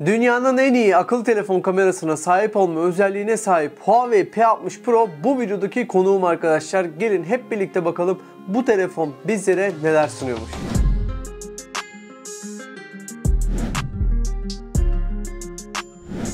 Dünyanın en iyi akıllı telefon kamerasına sahip olma özelliğine sahip Huawei P60 Pro bu videodaki konuğum arkadaşlar. Gelin hep birlikte bakalım bu telefon bizlere neler sunuyormuş.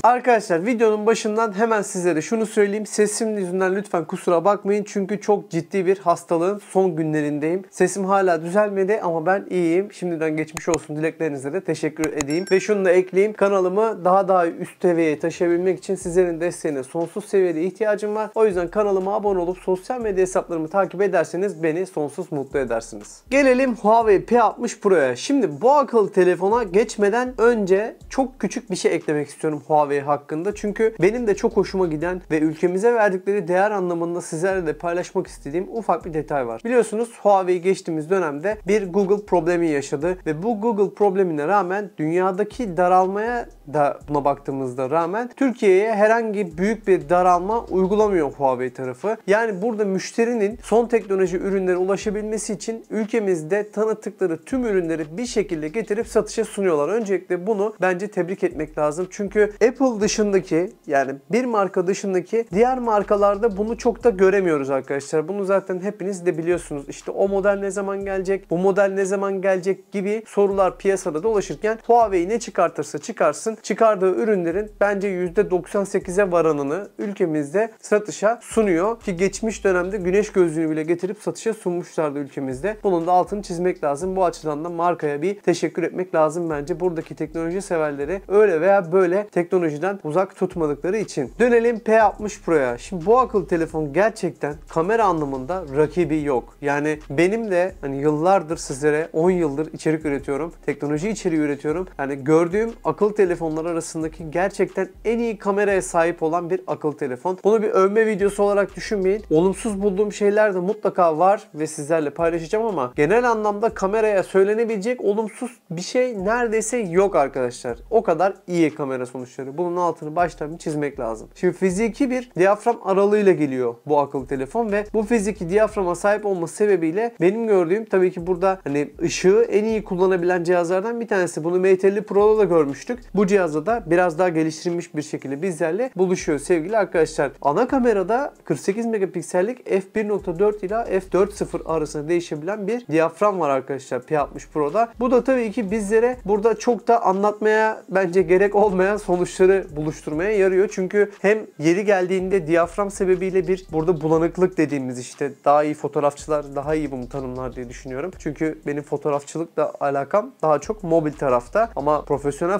Arkadaşlar videonun başından hemen sizlere şunu söyleyeyim. Sesim yüzünden lütfen kusura bakmayın. Çünkü çok ciddi bir hastalığın son günlerindeyim. Sesim hala düzelmedi ama ben iyiyim. Şimdiden geçmiş olsun dileklerinize de teşekkür edeyim. Ve şunu da ekleyeyim. Kanalımı daha daha üst seviyeye taşıyabilmek için sizlerin desteğine sonsuz seviyede ihtiyacım var. O yüzden kanalıma abone olup sosyal medya hesaplarımı takip ederseniz beni sonsuz mutlu edersiniz. Gelelim Huawei P60 Pro'ya. Şimdi bu akıllı telefona geçmeden önce çok küçük bir şey eklemek istiyorum Huawei Huawei hakkında. Çünkü benim de çok hoşuma giden ve ülkemize verdikleri değer anlamında sizlerle de paylaşmak istediğim ufak bir detay var. Biliyorsunuz Huawei geçtiğimiz dönemde bir Google problemi yaşadı ve bu Google problemine rağmen dünyadaki daralmaya da buna baktığımızda rağmen Türkiye'ye herhangi büyük bir daralma uygulamıyor Huawei tarafı. Yani burada müşterinin son teknoloji ürünlere ulaşabilmesi için ülkemizde tanıttıkları tüm ürünleri bir şekilde getirip satışa sunuyorlar. Öncelikle bunu bence tebrik etmek lazım. Çünkü Apple dışındaki yani bir marka dışındaki diğer markalarda bunu çok da göremiyoruz arkadaşlar. Bunu zaten hepiniz de biliyorsunuz. İşte o model ne zaman gelecek, bu model ne zaman gelecek gibi sorular piyasada dolaşırken Huawei ne çıkartırsa çıkarsın çıkardığı ürünlerin bence %98'e varanını ülkemizde satışa sunuyor. Ki geçmiş dönemde güneş gözlüğünü bile getirip satışa sunmuşlardı ülkemizde. Bunun da altını çizmek lazım. Bu açıdan da markaya bir teşekkür etmek lazım bence. Buradaki teknoloji severleri öyle veya böyle teknolojiden uzak tutmadıkları için. Dönelim P60 Pro'ya. Şimdi bu akıllı telefon gerçekten kamera anlamında rakibi yok. Yani benim de hani yıllardır sizlere 10 yıldır içerik üretiyorum. Teknoloji içeriği üretiyorum. Yani gördüğüm akıllı telefonlar arasındaki gerçekten en iyi kameraya sahip olan bir akıllı telefon. Bunu bir övme videosu olarak düşünmeyin. Olumsuz bulduğum şeyler de mutlaka var ve sizlerle paylaşacağım ama genel anlamda kameraya söylenebilecek olumsuz bir şey neredeyse yok arkadaşlar. O kadar iyi kamera sonuçları. Bunun altını baştan bir çizmek lazım. Şimdi fiziki bir diyafram aralığıyla geliyor bu akıllı telefon ve bu fiziki diyaframa sahip olması sebebiyle benim gördüğüm tabii ki burada hani ışığı en iyi kullanabilen cihazlardan bir tanesi. Bunu Mate 50 Pro'da da görmüştük. Bu cihazda da biraz daha geliştirilmiş bir şekilde bizlerle buluşuyor sevgili arkadaşlar. Ana kamerada 48 megapiksellik f1.4 ila f4.0 arasında değişebilen bir diyafram var arkadaşlar P60 Pro'da. Bu da tabii ki bizlere burada çok da anlatmaya bence gerek olmayan sonuçları buluşturmaya yarıyor. Çünkü hem yeri geldiğinde diyafram sebebiyle bir burada bulanıklık dediğimiz işte daha iyi fotoğrafçılar daha iyi bunu tanımlar diye düşünüyorum. Çünkü benim fotoğrafçılıkla alakam daha çok mobil tarafta ama profesyonel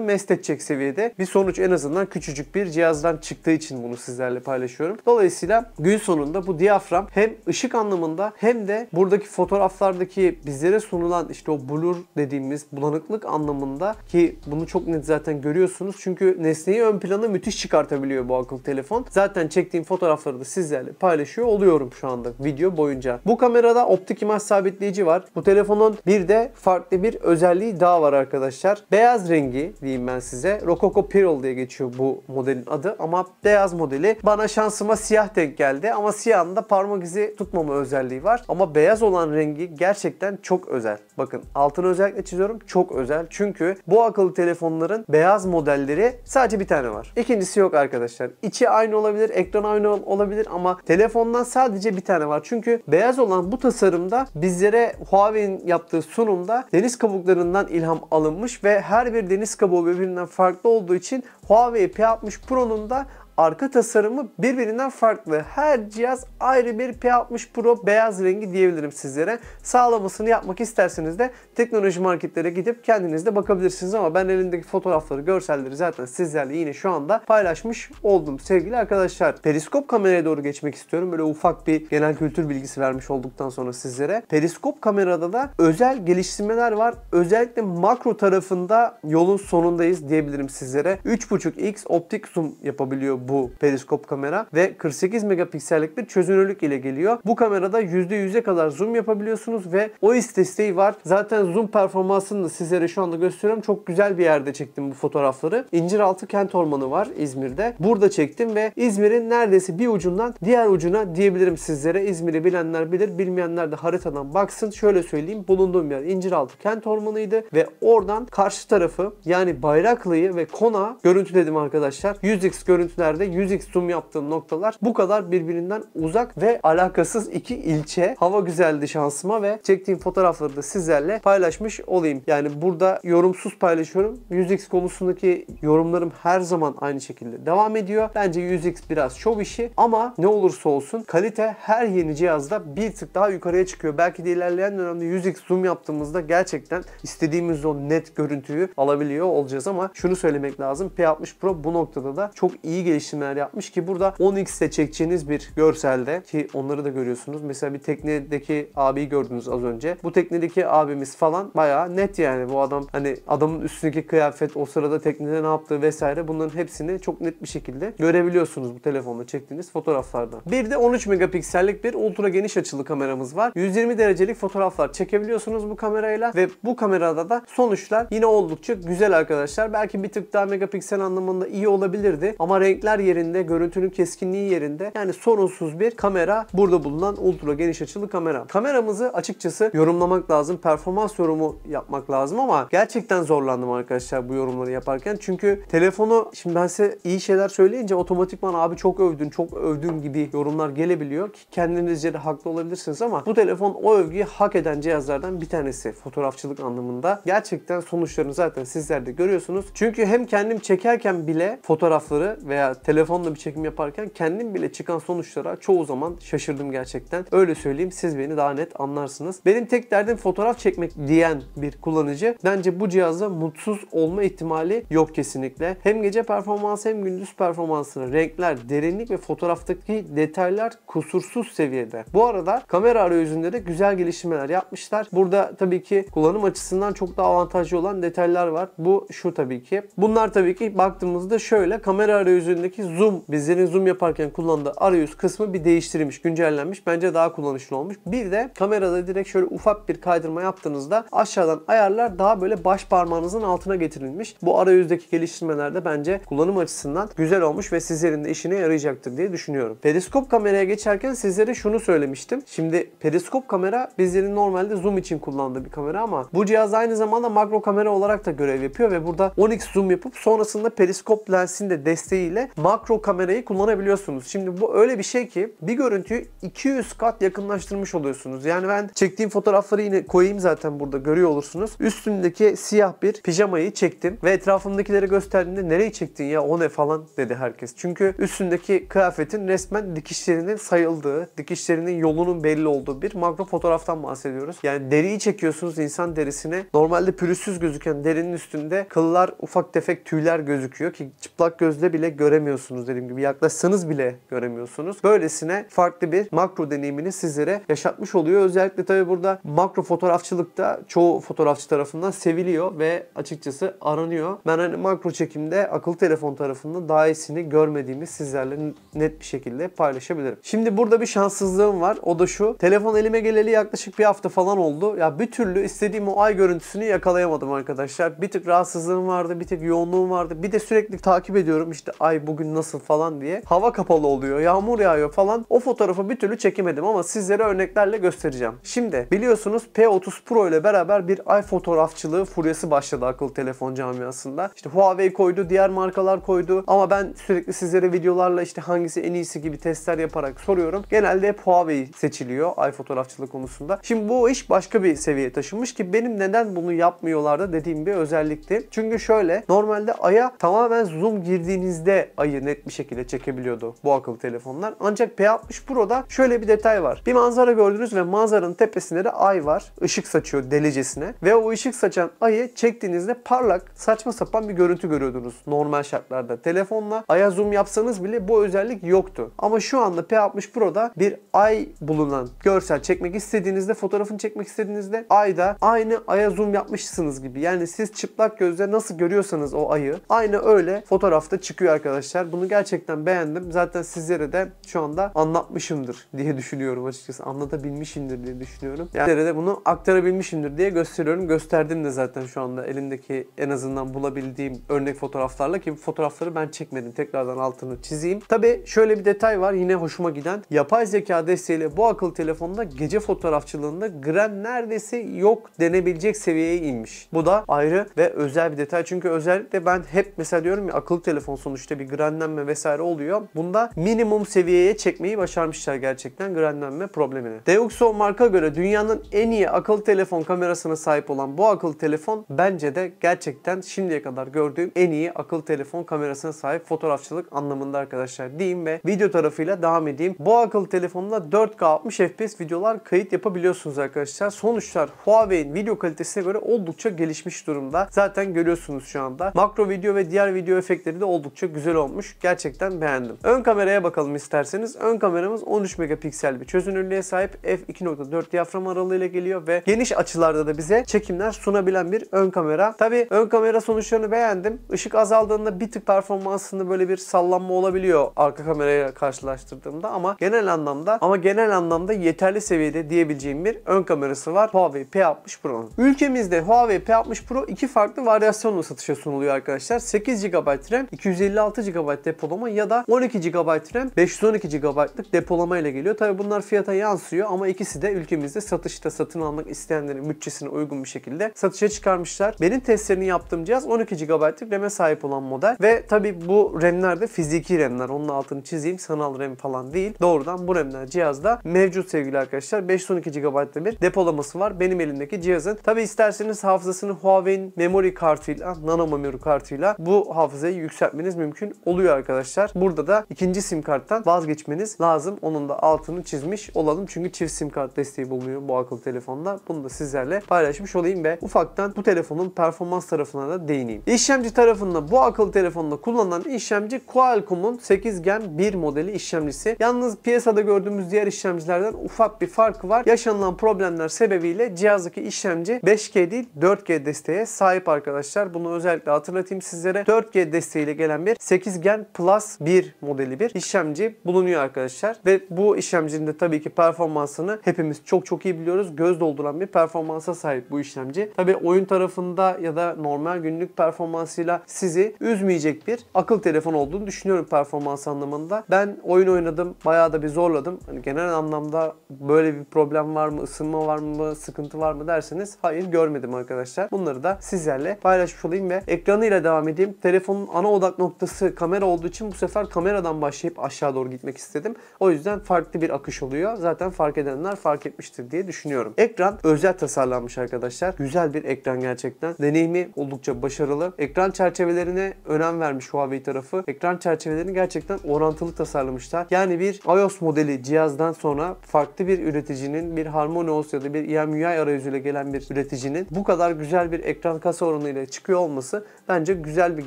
fotoğrafçıları mest edecek seviyede bir sonuç en azından küçücük bir cihazdan çıktığı için bunu sizlerle paylaşıyorum. Dolayısıyla gün sonunda bu diyafram hem ışık anlamında hem de buradaki fotoğraflardaki bizlere sunulan işte o blur dediğimiz bulanıklık anlamında ki bunu çok net zaten görüyorsunuz. Çünkü nesneyi ön plana müthiş çıkartabiliyor bu akıllı telefon. Zaten çektiğim fotoğrafları da sizlerle paylaşıyor oluyorum şu anda video boyunca. Bu kamerada optik imaj sabitleyici var. Bu telefonun bir de farklı bir özelliği daha var arkadaşlar. Beyaz rengi diyeyim ben size. Rococo Pearl diye geçiyor bu modelin adı ama beyaz modeli bana şansıma siyah denk geldi ama siyahın da parmak izi tutmama özelliği var. Ama beyaz olan rengi gerçekten çok özel. Bakın altını özellikle çiziyorum. Çok özel. Çünkü bu akıllı telefonların beyaz modelleri sadece bir tane var. İkincisi yok arkadaşlar. İçi aynı olabilir, ekran aynı olabilir ama telefondan sadece bir tane var. Çünkü beyaz olan bu tasarımda bizlere Huawei'nin yaptığı sunumda deniz kabuklarından ilham alınmış ve her bir deniz kabuğu birbirinden farklı olduğu için Huawei P60 Pro'nun da arka tasarımı birbirinden farklı. Her cihaz ayrı bir P60 Pro beyaz rengi diyebilirim sizlere. Sağlamasını yapmak isterseniz de teknoloji marketlere gidip kendiniz de bakabilirsiniz ama ben elindeki fotoğrafları, görselleri zaten sizlerle yine şu anda paylaşmış oldum sevgili arkadaşlar. Periskop kameraya doğru geçmek istiyorum. Böyle ufak bir genel kültür bilgisi vermiş olduktan sonra sizlere. Periskop kamerada da özel geliştirmeler var. Özellikle makro tarafında yolun sonundayız diyebilirim sizlere. 3.5x optik zoom yapabiliyor bu periskop kamera ve 48 megapiksellik bir çözünürlük ile geliyor. Bu kamerada %100'e kadar zoom yapabiliyorsunuz ve OIS desteği var. Zaten zoom performansını da sizlere şu anda gösteriyorum. Çok güzel bir yerde çektim bu fotoğrafları. İnciraltı Kent Ormanı var İzmir'de. Burada çektim ve İzmir'in neredeyse bir ucundan diğer ucuna diyebilirim sizlere. İzmir'i bilenler bilir, bilmeyenler de haritadan baksın. Şöyle söyleyeyim. Bulunduğum yer İnciraltı Kent Ormanı'ydı ve oradan karşı tarafı yani Bayraklı'yı ve Kona görüntüledim arkadaşlar. 100x görüntülerde 100x zoom yaptığım noktalar bu kadar birbirinden uzak ve alakasız iki ilçe. Hava güzeldi şansıma ve çektiğim fotoğrafları da sizlerle paylaşmış olayım. Yani burada yorumsuz paylaşıyorum. 100x konusundaki yorumlarım her zaman aynı şekilde devam ediyor. Bence 100x biraz şov işi ama ne olursa olsun kalite her yeni cihazda bir tık daha yukarıya çıkıyor. Belki de ilerleyen dönemde 100x zoom yaptığımızda gerçekten istediğimiz o net görüntüyü alabiliyor olacağız ama şunu söylemek lazım. P60 Pro bu noktada da çok iyi geliştirmeler yapmış ki burada 10x'te çekeceğiniz bir görselde ki onları da görüyorsunuz. Mesela bir teknedeki abiyi gördünüz az önce. Bu teknedeki abimiz falan bayağı net yani bu adam hani adamın üstündeki kıyafet o sırada teknede ne yaptığı vesaire bunların hepsini çok net bir şekilde görebiliyorsunuz bu telefonla çektiğiniz fotoğraflarda. Bir de 13 megapiksellik bir ultra geniş açılı kameramız var. 120 derecelik fotoğraflar çekebiliyorsunuz bu kamerayla ve bu kamerada da sonuçlar yine oldukça güzel arkadaşlar. Belki bir tık daha megapiksel anlamında iyi olabilirdi ama renkler yerinde, görüntünün keskinliği yerinde yani sorunsuz bir kamera burada bulunan ultra geniş açılı kamera. Kameramızı açıkçası yorumlamak lazım. Performans yorumu yapmak lazım ama gerçekten zorlandım arkadaşlar bu yorumları yaparken. Çünkü telefonu şimdi ben size iyi şeyler söyleyince otomatikman abi çok övdün, çok övdün gibi yorumlar gelebiliyor ki kendinizce de haklı olabilirsiniz ama bu telefon o övgüyü hak eden cihazlardan bir tanesi fotoğrafçılık anlamında. Gerçekten sonuçlarını zaten sizler de görüyorsunuz. Çünkü hem kendim çekerken bile fotoğrafları veya telefonla bir çekim yaparken kendim bile çıkan sonuçlara çoğu zaman şaşırdım gerçekten. Öyle söyleyeyim siz beni daha net anlarsınız. Benim tek derdim fotoğraf çekmek diyen bir kullanıcı bence bu cihazda mutsuz olma ihtimali yok kesinlikle. Hem gece performansı hem gündüz performansını, renkler, derinlik ve fotoğraftaki detaylar kusursuz seviyede. Bu arada kamera arayüzünde de güzel geliştirmeler yapmışlar. Burada tabii ki kullanım açısından çok daha avantajlı olan detaylar var. Bu şu tabii ki. Bunlar tabii ki baktığımızda şöyle kamera arayüzündeki zoom bizlerin zoom yaparken kullandığı arayüz kısmı bir değiştirilmiş, güncellenmiş. Bence daha kullanışlı olmuş. Bir de kamerada direkt şöyle ufak bir kaydırma yaptığınızda aşağıdan ayarlar daha böyle baş parmağınızın altına getirilmiş. Bu arayüzdeki geliştirmeler de bence kullanım açısından güzel olmuş ve sizlerin de işine yarayacaktır diye düşünüyorum. Periskop kameraya geçerken sizlere şunu söylemiştim. Şimdi periskop kamera bizlerin normalde zoom için kullandığı bir kamera ama bu cihaz aynı zamanda makro kamera olarak da görev yapıyor ve burada 10x zoom yapıp sonrasında periskop lensin de desteğiyle makro kamerayı kullanabiliyorsunuz. Şimdi bu öyle bir şey ki bir görüntüyü 200 kat yakınlaştırmış oluyorsunuz. Yani ben çektiğim fotoğrafları yine koyayım zaten burada görüyor olursunuz. Üstümdeki siyah bir pijamayı çektim ve etrafımdakilere gösterdiğimde nereyi çektin ya o ne falan dedi herkes. Çünkü üstündeki kıyafetin resmen dikişlerinin sayıldığı, dikişlerinin yolunun belli olduğu bir makro fotoğraftan bahsediyoruz. Yani deriyi çekiyorsunuz insan derisine. Normalde pürüzsüz gözüken derinin üstünde kıllar, ufak tefek tüyler gözüküyor ki çıplak gözle bile göremiyorsunuz dediğim gibi. Yaklaşsanız bile göremiyorsunuz. Böylesine farklı bir makro deneyimini sizlere yaşatmış oluyor. Özellikle tabii burada makro fotoğrafçılıkta çoğu fotoğrafçı tarafından seviliyor ve açıkçası aranıyor. Ben hani makro çekimde akıllı telefon tarafında daha iyisini görmediğimi sizlerle net bir şekilde paylaşabilirim. Şimdi burada bir şanssızlığım var. O da şu. Telefon elime geleli yaklaşık bir hafta falan oldu. Ya bir türlü istediğim o ay görüntüsünü yakalayamadım arkadaşlar. Bir tık rahatsızlığım vardı, bir tık yoğunluğum vardı. Bir de sürekli takip ediyorum işte ay bugün nasıl falan diye. Hava kapalı oluyor, yağmur yağıyor falan. O fotoğrafı bir türlü çekemedim ama sizlere örneklerle göstereceğim. Şimdi biliyorsunuz P30 Pro ile beraber bir ay fotoğrafçılığı furyası başladı akıllı telefon camiasında. İşte Huawei koydu, diğer markalar koydu ama ben sürekli sizlere videolarla işte hangisi en iyisi gibi testler yaparak soruyorum. Genelde hep Huawei seçiliyor ay fotoğrafçılık konusunda. Şimdi bu iş başka bir seviyeye taşınmış ki benim neden bunu yapmıyorlardı dediğim bir özellikti. Çünkü şöyle normalde aya tamamen zoom girdiğinizde ayı net bir şekilde çekebiliyordu bu akıllı telefonlar. Ancak P60 Pro'da şöyle bir detay var. Bir manzara gördünüz ve manzaranın tepesinde de ay var. Işık saçıyor delicesine. Ve o ışık saçan ayı çektiğinizde parlak saçma sapan bir görüntü görüyordunuz normal şartlarda. Telefonla aya zoom yapsanız bile bu özellik yoktu. Ama şu anda P60 Pro'da bir ay bulunan görsel çekmek istediğinizde, fotoğrafını çekmek istediğinizde ayda aynı aya zoom yapmışsınız gibi. Yani siz çıplak gözle nasıl görüyorsanız o ayı aynı öyle fotoğrafta çıkıyor arkadaşlar. Arkadaşlar. Bunu gerçekten beğendim. Zaten sizlere de şu anda anlatmışımdır diye düşünüyorum açıkçası. Anlatabilmişimdir diye düşünüyorum. Yani sizlere de bunu aktarabilmişimdir diye gösteriyorum. Gösterdim de zaten şu anda elimdeki en azından bulabildiğim örnek fotoğraflarla ki fotoğrafları ben çekmedim. Tekrardan altını çizeyim. Tabi şöyle bir detay var yine hoşuma giden. Yapay zeka desteğiyle bu akıllı telefonda gece fotoğrafçılığında gram neredeyse yok denebilecek seviyeye inmiş. Bu da ayrı ve özel bir detay. Çünkü özellikle ben hep mesela diyorum ya akıllı telefon sonuçta bir granlenme vesaire oluyor. Bunda minimum seviyeye çekmeyi başarmışlar gerçekten granlenme problemini. Deuxo marka göre dünyanın en iyi akıllı telefon kamerasına sahip olan bu akıllı telefon bence de gerçekten şimdiye kadar gördüğüm en iyi akıllı telefon kamerasına sahip fotoğrafçılık anlamında arkadaşlar diyeyim ve video tarafıyla devam edeyim. Bu akıllı telefonla 4K 60 FPS videolar kayıt yapabiliyorsunuz arkadaşlar. Sonuçlar Huawei'in video kalitesine göre oldukça gelişmiş durumda. Zaten görüyorsunuz şu anda. Makro video ve diğer video efektleri de oldukça güzel olmuş. Gerçekten beğendim. Ön kameraya bakalım isterseniz. Ön kameramız 13 megapiksel bir çözünürlüğe sahip f2.4 diyafram aralığıyla geliyor ve geniş açılarda da bize çekimler sunabilen bir ön kamera. Tabi ön kamera sonuçlarını beğendim. Işık azaldığında bir tık performansında böyle bir sallanma olabiliyor arka kameraya karşılaştırdığımda ama genel anlamda ama genel anlamda yeterli seviyede diyebileceğim bir ön kamerası var Huawei P60 Pro'nun. Ülkemizde Huawei P60 Pro iki farklı varyasyonla satışa sunuluyor arkadaşlar. 8 GB RAM, 256 GB depolama ya da 12 GB RAM, 512 GB'lık depolama ile geliyor. Tabi bunlar fiyata yansıyor ama ikisi de ülkemizde satışta satın almak isteyenlerin bütçesine uygun bir şekilde satışa çıkarmışlar. Benim testlerini yaptığım cihaz 12 GB'lık RAM'e sahip olan model ve tabi bu RAM'ler de fiziki RAM'ler. Onun altını çizeyim. Sanal RAM falan değil. Doğrudan bu RAM'ler cihazda mevcut sevgili arkadaşlar. 512 GB'da bir depolaması var benim elimdeki cihazın. Tabi isterseniz hafızasını Huawei'in memory kartıyla, nano memory kartıyla bu hafızayı yükseltmeniz mümkün oluyor arkadaşlar. Burada da ikinci sim karttan vazgeçmeniz lazım. Onun da altını çizmiş olalım. Çünkü çift sim kart desteği bulunuyor bu akıllı telefonda. Bunu da sizlerle paylaşmış olayım ve ufaktan bu telefonun performans tarafına da değineyim. İşlemci tarafında bu akıllı telefonda kullanılan işlemci Qualcomm'un 8 Gen 1 modeli işlemcisi. Yalnız piyasada gördüğümüz diğer işlemcilerden ufak bir farkı var. Yaşanılan problemler sebebiyle cihazdaki işlemci 5G değil 4G desteğe sahip arkadaşlar. Bunu özellikle hatırlatayım sizlere. 4G desteğiyle gelen bir 8 Gen Plus 1 modeli bir işlemci bulunuyor arkadaşlar. Ve bu işlemcinin de tabii ki performansını hepimiz çok çok iyi biliyoruz. Göz dolduran bir performansa sahip bu işlemci. Tabii oyun tarafında ya da normal günlük performansıyla sizi üzmeyecek bir akıl telefon olduğunu düşünüyorum performans anlamında. Ben oyun oynadım. Bayağı da bir zorladım. Hani genel anlamda böyle bir problem var mı, ısınma var mı, sıkıntı var mı derseniz hayır görmedim arkadaşlar. Bunları da sizlerle paylaşmış olayım ve ekranıyla devam edeyim. Telefonun ana odak noktası kamera olduğu için bu sefer kameradan başlayıp aşağı doğru gitmek istedim. O yüzden farklı bir akış oluyor. Zaten fark edenler fark etmiştir diye düşünüyorum. Ekran özel tasarlanmış arkadaşlar. Güzel bir ekran gerçekten. Deneyimi oldukça başarılı. Ekran çerçevelerine önem vermiş Huawei tarafı. Ekran çerçevelerini gerçekten orantılı tasarlamışlar. Yani bir iOS modeli cihazdan sonra farklı bir üreticinin bir HarmonyOS ya da bir EMUI arayüzüyle gelen bir üreticinin bu kadar güzel bir ekran kasa oranıyla çıkıyor olması bence güzel bir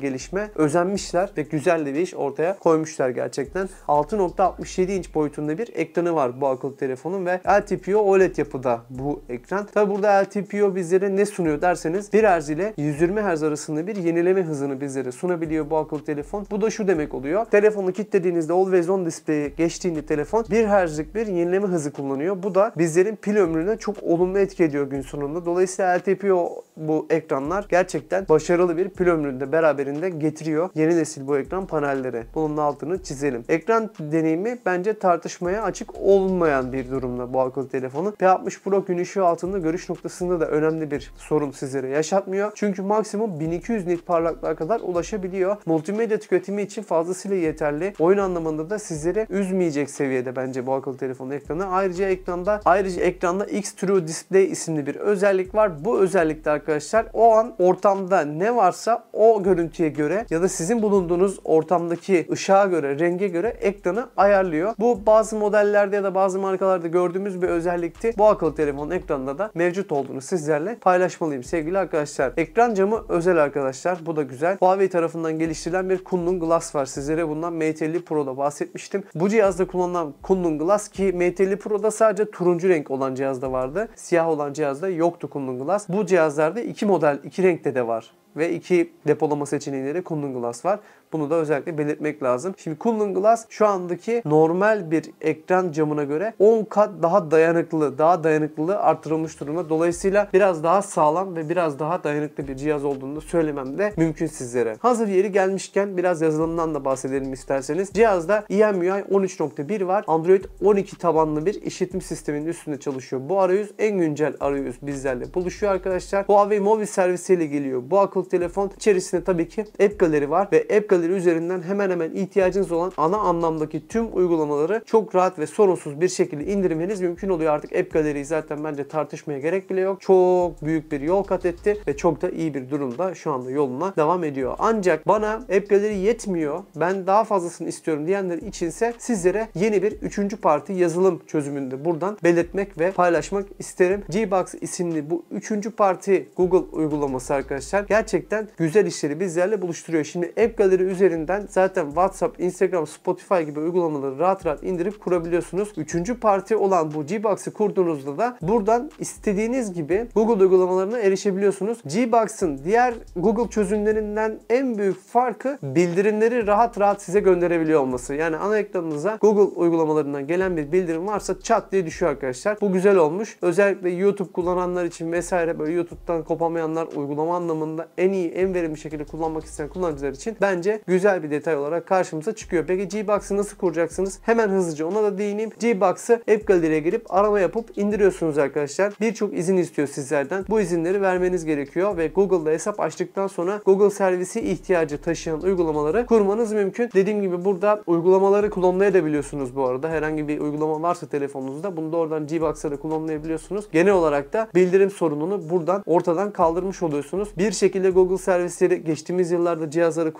gelişme. Özenmişler ve güzel de bir iş ortaya koymuşlar gerçekten. 6.67 inç boyutunda bir ekranı var bu akıllı telefonun ve LTPO OLED yapıda bu ekran. Tabi burada LTPO bizlere ne sunuyor derseniz 1 Hz ile 120 Hz arasında bir yenileme hızını bizlere sunabiliyor bu akıllı telefon. Bu da şu demek oluyor. Telefonu kilitlediğinizde Always On display'e geçtiğinde telefon 1 Hz'lik bir yenileme hızı kullanıyor. Bu da bizlerin pil ömrüne çok olumlu etki ediyor gün sonunda. Dolayısıyla LTPO bu ekranlar gerçekten başarılı bir pil ömrünü de beraberinde getiriyor. Yeni nesil bu ekran panelleri. Bunun altını çizelim. Ekran deneyimi bence tartışmaya açık olmayan bir durumda bu akıllı telefonu. P60 Pro gün altında görüş noktasında da önemli bir sorun sizlere yaşatmıyor. Çünkü maksimum 1200 nit parlaklığa kadar ulaşabiliyor. Multimedya tüketimi için fazlasıyla yeterli. Oyun anlamında da sizleri üzmeyecek seviyede bence bu akıllı telefonun ekranı. Ayrıca ekranda ayrıca ekranda X True Display isimli bir özellik var. Bu özellikte arkadaşlar o an ortamda ne varsa o görüntüye göre ya da sizin bulunduğunuz ortamdaki ışığa göre, renge göre ekranı ayarlıyor. Bu bazı modellerde ya da bazı markalarda gördüğümüz bir özellikti. Bu akıllı telefonun ekranında da mevcut olduğunu sizlerle paylaşmalıyım sevgili arkadaşlar. Ekran camı özel arkadaşlar. Bu da güzel. Huawei tarafından geliştirilen bir Kunlun Glass var. Sizlere bundan Mate 50 Pro'da bahsetmiştim. Bu cihazda kullanılan Kunlun Glass ki Mate 50 Pro'da sadece turuncu renk olan cihazda vardı. Siyah olan cihazda yoktu Kunlun Glass. Bu cihazlarda iki model, iki renkte de var ve iki depolama seçeneğiyle Cooling Glass var. Bunu da özellikle belirtmek lazım. Şimdi Cooling Glass şu andaki normal bir ekran camına göre 10 kat daha dayanıklı, daha dayanıklılığı artırılmış durumda. Dolayısıyla biraz daha sağlam ve biraz daha dayanıklı bir cihaz olduğunu söylemem de mümkün sizlere. Hazır yeri gelmişken biraz yazılımdan da bahsedelim isterseniz. Cihazda EMUI 13.1 var. Android 12 tabanlı bir işletim sisteminin üstünde çalışıyor. Bu arayüz en güncel arayüz bizlerle buluşuyor arkadaşlar. Huawei mobil servisiyle geliyor. Bu akıllı telefon içerisinde tabii ki App Gallery var ve App Gallery üzerinden hemen hemen ihtiyacınız olan ana anlamdaki tüm uygulamaları çok rahat ve sorunsuz bir şekilde indirmeniz mümkün oluyor. Artık App Gallery'yi zaten bence tartışmaya gerek bile yok. Çok büyük bir yol kat etti ve çok da iyi bir durumda şu anda yoluna devam ediyor. Ancak bana App Gallery yetmiyor. Ben daha fazlasını istiyorum diyenler içinse sizlere yeni bir üçüncü parti yazılım çözümünde buradan belirtmek ve paylaşmak isterim. Gbox isimli bu üçüncü parti Google uygulaması arkadaşlar gerçekten güzel işleri bizlerle buluşturuyor. Şimdi App Gallery üzerinden zaten WhatsApp, Instagram, Spotify gibi uygulamaları rahat rahat indirip kurabiliyorsunuz. Üçüncü parti olan bu Gbox'ı kurduğunuzda da buradan istediğiniz gibi Google uygulamalarına erişebiliyorsunuz. Gbox'ın diğer Google çözümlerinden en büyük farkı bildirimleri rahat rahat size gönderebiliyor olması. Yani ana ekranınıza Google uygulamalarından gelen bir bildirim varsa çat diye düşüyor arkadaşlar. Bu güzel olmuş. Özellikle YouTube kullananlar için vesaire böyle YouTube'dan kopamayanlar uygulama anlamında en iyi, en verimli şekilde kullanmak isteyen kullanıcılar için bence güzel bir detay olarak karşımıza çıkıyor. Peki Gbox'ı nasıl kuracaksınız? Hemen hızlıca ona da değineyim. Gbox'ı App Gallery'e girip arama yapıp indiriyorsunuz arkadaşlar. Birçok izin istiyor sizlerden. Bu izinleri vermeniz gerekiyor ve Google'da hesap açtıktan sonra Google servisi ihtiyacı taşıyan uygulamaları kurmanız mümkün. Dediğim gibi burada uygulamaları kullanmayabiliyorsunuz bu arada. Herhangi bir uygulama varsa telefonunuzda bunu da oradan Gbox'a da kullanmayabiliyorsunuz. Genel olarak da bildirim sorununu buradan ortadan kaldırmış oluyorsunuz. Bir şekilde Google servisleri geçtiğimiz yıllarda cihazları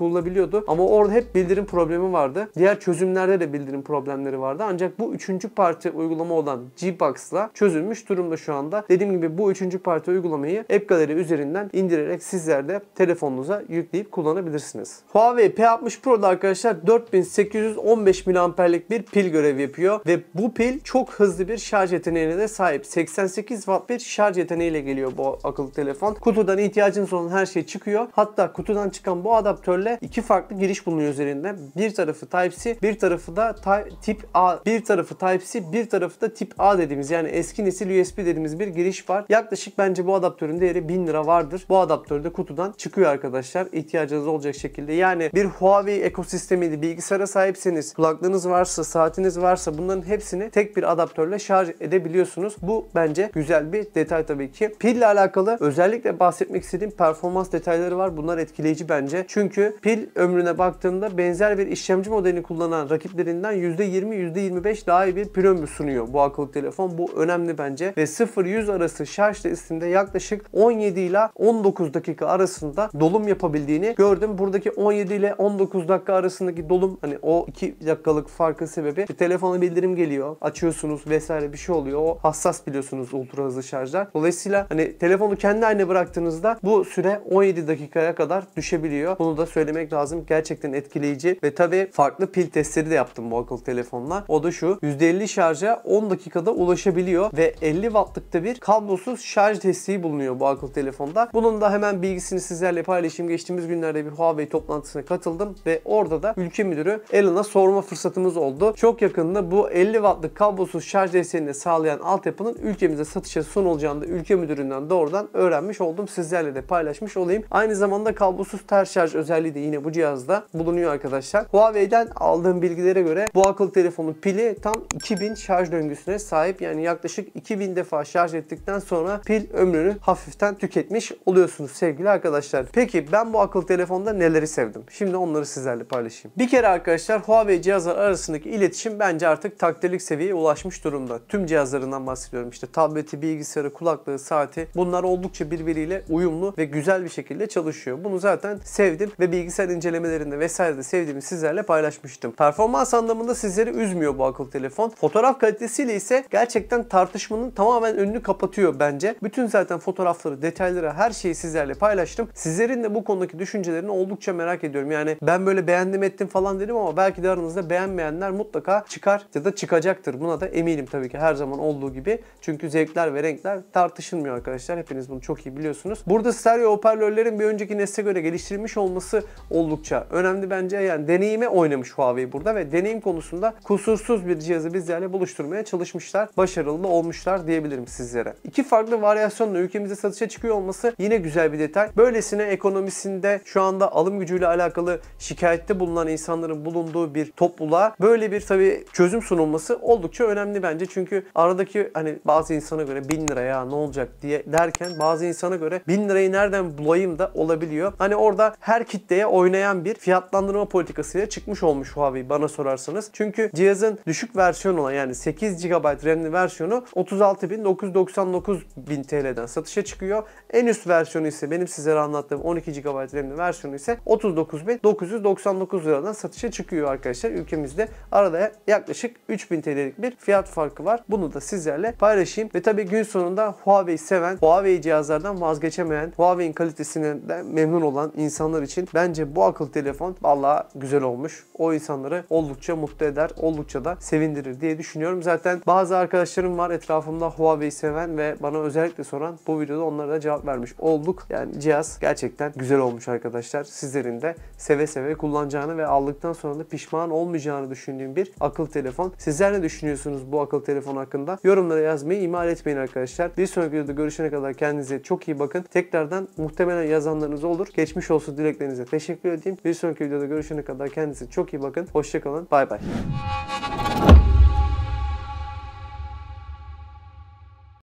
kurulabiliyordu ama orada hep bildirim problemi vardı. Diğer çözümlerde de bildirim problemleri vardı. Ancak bu üçüncü parti uygulama olan Gbox'la çözülmüş durumda şu anda. Dediğim gibi bu üçüncü parti uygulamayı App Gallery üzerinden indirerek sizler de telefonunuza yükleyip kullanabilirsiniz. Huawei P60 Pro'da arkadaşlar 4815 mAh'lik bir pil görevi yapıyor ve bu pil çok hızlı bir şarj yeteneğine de sahip. 88 Watt bir şarj yeteneğiyle geliyor bu akıllı telefon. Kutudan ihtiyacınız olan her şey çıkıyor. Hatta kutudan çıkan bu adaptörle iki farklı giriş bulunuyor üzerinde. Bir tarafı Type-C, bir tarafı da tip A. Bir tarafı Type-C, bir tarafı da tip A dediğimiz yani eski nesil USB dediğimiz bir giriş var. Yaklaşık bence bu adaptörün değeri 1000 lira vardır. Bu adaptör de kutudan çıkıyor arkadaşlar. İhtiyacınız olacak şekilde. Yani bir Huawei ekosistemiydi. Bilgisayara sahipseniz, kulaklığınız varsa, saatiniz varsa bunların hepsini tek bir adaptörle şarj edebiliyorsunuz. Bu bence güzel bir detay tabii ki. Pille alakalı özellikle bahsetmek istediğim performans detayları var. Bunlar etkileyici bence. Çünkü pil ömrüne baktığımda benzer bir işlemci modelini kullanan rakiplerinden %20 %25 daha iyi bir pil ömrü sunuyor bu akıllı telefon. Bu önemli bence. Ve 0-100 arası şarj testinde yaklaşık 17 ile 19 dakika arasında dolum yapabildiğini gördüm. Buradaki 17 ile 19 dakika arasındaki dolum hani o 2 dakikalık farkın sebebi bir telefona bildirim geliyor. Açıyorsunuz vesaire bir şey oluyor. O hassas biliyorsunuz ultra hızlı şarjlar. Dolayısıyla hani telefonu kendi haline bıraktığınızda bu süre 17 dakikaya kadar düşebiliyor. Bunu da söylemek lazım. Gerçekten etkileyici ve tabii farklı pil testleri de yaptım bu akıllı telefonla. O da şu %50 şarja 10 dakikada ulaşabiliyor ve 50 wattlıkta bir kablosuz şarj desteği bulunuyor bu akıllı telefonda. Bunun da hemen bilgisini sizlerle paylaşayım. Geçtiğimiz günlerde bir Huawei toplantısına katıldım ve orada da ülke müdürü Alan'a sorma fırsatımız oldu. Çok yakında bu 50 wattlık kablosuz şarj desteğini de sağlayan altyapının ülkemize satışa sunulacağını da ülke müdüründen doğrudan öğrenmiş oldum. Sizlerle de paylaşmış olayım. Aynı zamanda kablosuz ters şarj özelliği de yine bu cihazda bulunuyor arkadaşlar. Huawei'den aldığım bilgilere göre bu akıllı telefonun pili tam 2000 şarj döngüsüne sahip. Yani yaklaşık 2000 defa şarj ettikten sonra pil ömrünü hafiften tüketmiş oluyorsunuz sevgili arkadaşlar. Peki ben bu akıllı telefonda neleri sevdim? Şimdi onları sizlerle paylaşayım. Bir kere arkadaşlar Huawei cihazlar arasındaki iletişim bence artık takdirlik seviyeye ulaşmış durumda. Tüm cihazlarından bahsediyorum. İşte tableti, bilgisayarı, kulaklığı, saati bunlar oldukça birbiriyle uyumlu ve güzel bir şekilde çalışıyor. Bunu zaten sevdim ve bilgisayar incelemelerinde vesaire de sevdiğimi sizlerle paylaşmıştım. Performans anlamında sizleri üzmüyor bu akıllı telefon. Fotoğraf kalitesiyle ise gerçekten tartışmanın tamamen önünü kapatıyor bence. Bütün zaten fotoğrafları, detayları, her şeyi sizlerle paylaştım. Sizlerin de bu konudaki düşüncelerini oldukça merak ediyorum. Yani ben böyle beğendim ettim falan dedim ama belki de aranızda beğenmeyenler mutlaka çıkar ya da çıkacaktır. Buna da eminim tabii ki her zaman olduğu gibi. Çünkü zevkler ve renkler tartışılmıyor arkadaşlar. Hepiniz bunu çok iyi biliyorsunuz. Burada stereo hoparlörlerin bir önceki nesle göre geliştirilmiş olması oldukça önemli bence. Yani deneyime oynamış Huawei burada ve deneyim konusunda kusursuz bir cihazı bizlerle buluşturmaya çalışmışlar. Başarılı olmuşlar diyebilirim sizlere. İki farklı varyasyonla ülkemize satışa çıkıyor olması yine güzel bir detay. Böylesine ekonomisinde şu anda alım gücüyle alakalı şikayette bulunan insanların bulunduğu bir topluluğa böyle bir tabii çözüm sunulması oldukça önemli bence. Çünkü aradaki hani bazı insana göre 1000 lira ya ne olacak diye derken bazı insana göre 1000 lirayı nereden bulayım da olabiliyor. Hani orada her kitleye oynayan bir fiyatlandırma politikasıyla çıkmış olmuş Huawei bana sorarsanız. Çünkü cihazın düşük versiyonu olan yani 8 GB RAM'li versiyonu 36.999 bin TL'den satışa çıkıyor. En üst versiyonu ise benim sizlere anlattığım 12 GB RAM'li versiyonu ise 39.999 liradan satışa çıkıyor arkadaşlar ülkemizde. Arada yaklaşık 3000 TL'lik bir fiyat farkı var. Bunu da sizlerle paylaşayım. Ve tabii gün sonunda Huawei seven, Huawei cihazlardan vazgeçemeyen, Huawei'in kalitesinden memnun olan insanlar için bence bu akıllı telefon vallahi güzel olmuş. O insanları oldukça mutlu eder, oldukça da sevindirir diye düşünüyorum. Zaten bazı arkadaşlarım var etrafımda Huawei seven ve bana özellikle soran bu videoda onlara da cevap vermiş olduk. Yani cihaz gerçekten güzel olmuş arkadaşlar. Sizlerin de seve seve kullanacağını ve aldıktan sonra da pişman olmayacağını düşündüğüm bir akıllı telefon. Sizler ne düşünüyorsunuz bu akıllı telefon hakkında? Yorumlara yazmayı ihmal etmeyin arkadaşlar. Bir sonraki videoda görüşene kadar kendinize çok iyi bakın. Tekrardan muhtemelen yazanlarınız olur. Geçmiş olsun dileklerinize teşekkür belirteyim. Bir sonraki videoda görüşene kadar kendinize çok iyi bakın. Hoşçakalın. Bay bay.